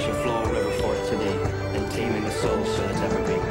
command. So we a river forth to thee, and taming the soul shall it ever be.